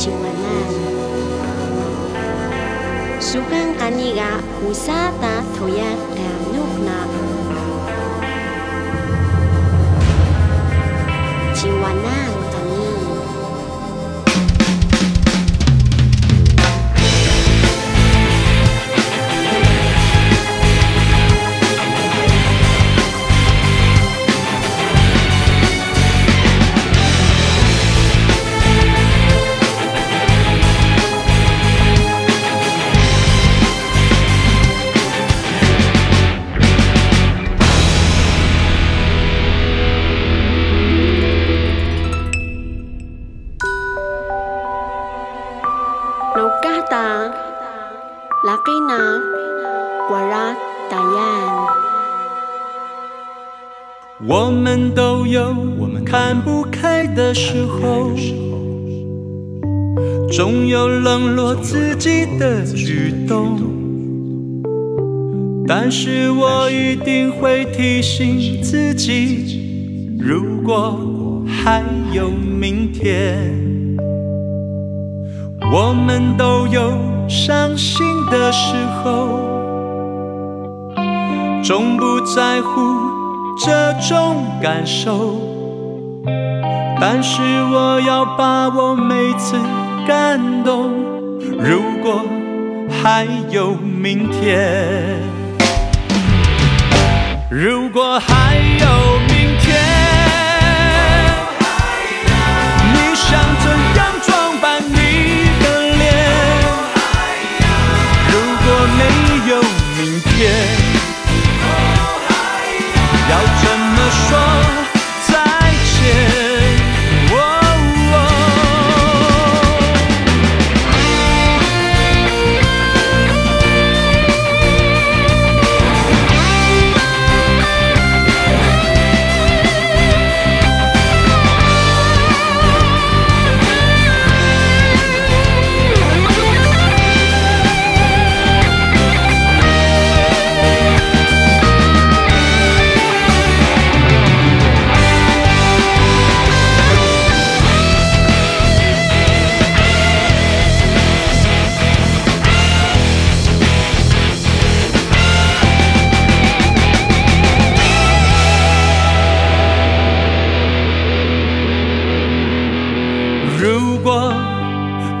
지원한 수강 아니가 우사다 도야 대한나 지원한 Nukata Lakina Warat Dayan 我们都有看不开的时候，总有冷落自己的举动。但是我一定会提醒自己，如果还有明天，我们都有伤心的时候，总不在乎这种感受。但是我要把我每次感动，如果还有明天。如果还有明天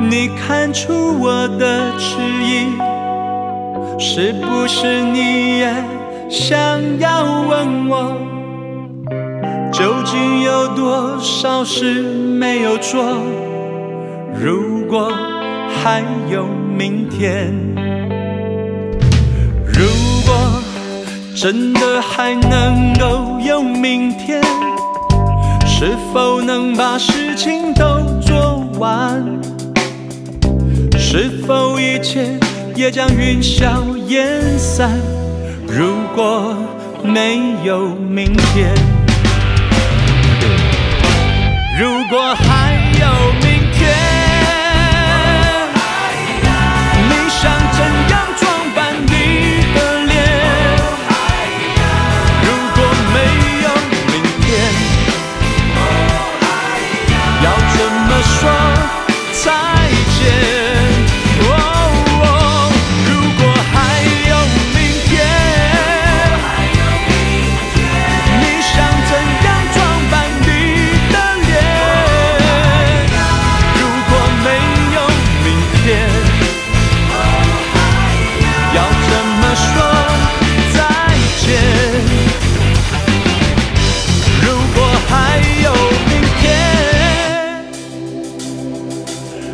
你看出我的迟疑，是不是你也想要问我，究竟有多少事没有做？如果还有明天，如果真的还能够有明天。是否能把事情都？是否一切也将云消烟散？如果没有明天，如果还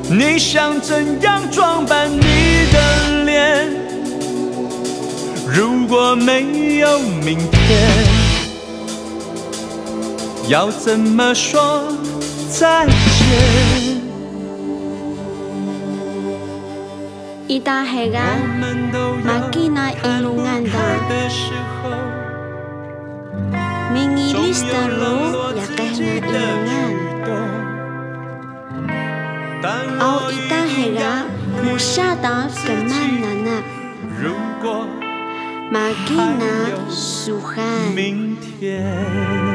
你想怎样装扮你的脸？如果没有明天，要怎么说再见？我们都有 makina 看不 ilungan 开 da 的时候，mingilis 总后一搭系个木下达跟曼南啊，马吉纳苏汉。明天。